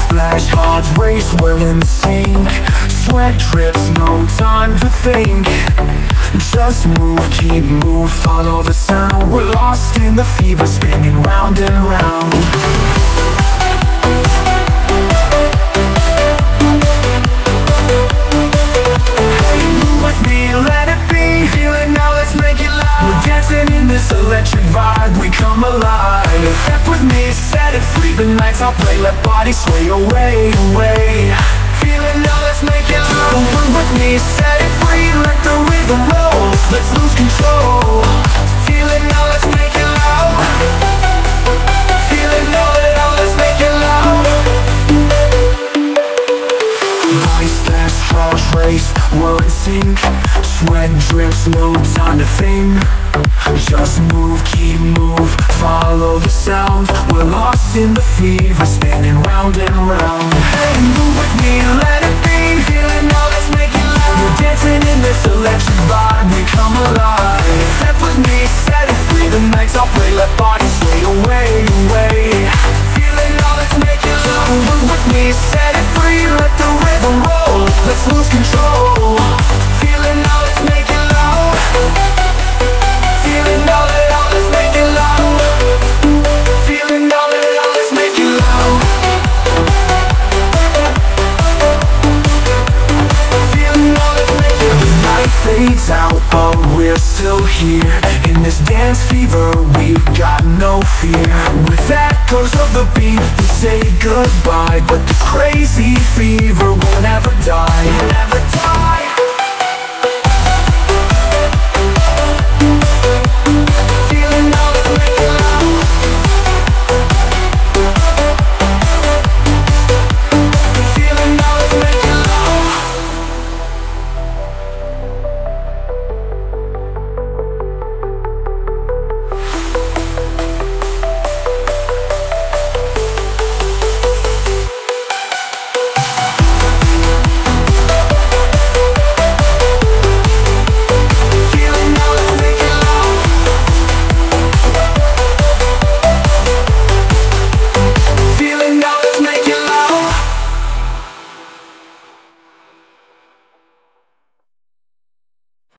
flash, heart race, we're in sync. Sweat drips, no time to think. Just move, keep move, follow the sound. We're lost in the fever, spinning round and round The nights I'll play, let bodies sway away, away. Feel it now, let's make it loud Move with me, set it free Let the rhythm roll, let's lose control. Feel it now, let's make it loud. Feel it now, let's make it loud. Voice fast, heart race, we're in sync Sweat drips, no time to think. Just move, keep move, follow the sound. We're lost in the fever, spinning round and round. Hey, move with me, let it be. Feeling let's make it loud We're dancing in this electric vibe, we come alive. Step with me, set it free. The nights I'll play, let bodies sway away, away. Feeling let's make it loud Move with me, set it free. Let the rhythm roll, let's lose control fear. With echoes of the beat, we say goodbye. But the crazy fever will never die. Never die